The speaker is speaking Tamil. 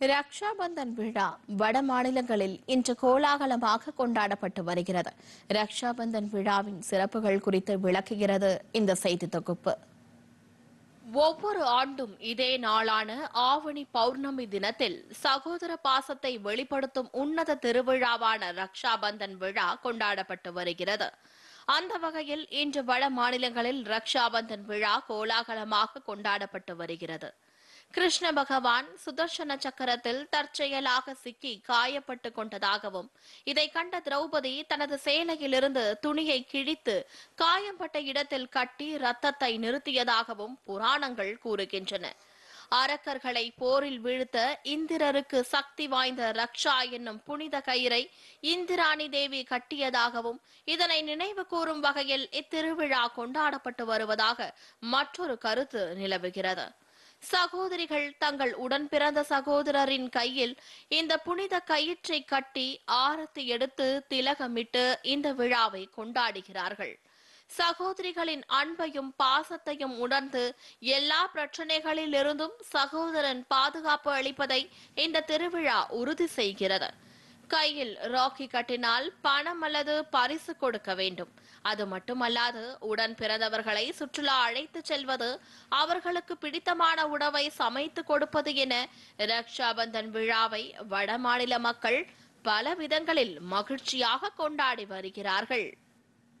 ரக்ஷாபந்தன் விழா வட மாநிலங்களில் இன்று கோலாகலமாக கொண்டாடப்பட்டு வருகிறது. ரக்ஷாபந்தன் விழாவின் சிறப்புகள் குறித்து விளக்குகிறது இந்த செய்தி தொகுப்பு. ஒவ்வொரு ஆண்டும் இதே நாளான ஆவணி பௌர்ணமி தினத்தில் சகோதர பாசத்தை வெளிப்படுத்தும் உன்னத திருவிழாவான ரக்ஷாபந்தன் விழா கொண்டாடப்பட்டு வருகிறது. அந்த வகையில் இன்று வட மாநிலங்களில் ரக்ஷாபந்தன் விழா கோலாகலமாக கொண்டாடப்பட்டு வருகிறது. கிருஷ்ண பகவான் சுதர்சன சக்கரத்தில் தற்செயலாக சிக்கி காயப்பட்டு கொண்டதாகவும் இதை கண்ட திரௌபதி தனது சேலையிலிருந்து துணியை கிழித்து காயம்பட்ட இடத்தில் கட்டி ரத்தத்தை நிறுத்தியதாகவும் புராணங்கள் கூறுகின்றன. அரக்கர்களை போரில் வீழ்த்த இந்திரருக்கு சக்தி வாய்ந்த ரக்ஷா என்னும் புனித கயிறை இந்திராணி தேவி கட்டியதாகவும் இதனை நினைவு கூறும் வகையில் இத்திருவிழா கொண்டாடப்பட்டு வருவதாக மற்றொரு கருத்து நிலவுகிறது. சகோதரிகள் தங்கள் உடன் பிறந்த சகோதரரின் கையில் இந்த புனித கயிற்றை கட்டி ஆரத்தி எடுத்து திலகமிட்டு இந்த விழாவை கொண்டாடுகிறார்கள். சகோதரிகளின் அன்பையும் பாசத்தையும் உணர்ந்து எல்லா பிரச்சனைகளிலிருந்தும் சகோதரன் பாதுகாப்பு அளிப்பதை இந்த திருவிழா உறுதி செய்கிறது. கையில் ராக்கி கட்டினால் பணம் அல்லது பரிசு கொடுக்க வேண்டும். அது மட்டுமல்லாது உடன் பிறந்தவர்களை சுற்றுலா அழைத்து செல்வது அவர்களுக்கு பிடித்தமான உணவை சமைத்து கொடுப்பது என ரக்ஷாபந்தன் விழாவை வட மாநில மக்கள் பல விதங்களில் மகிழ்ச்சியாக கொண்டாடி வருகிறார்கள்.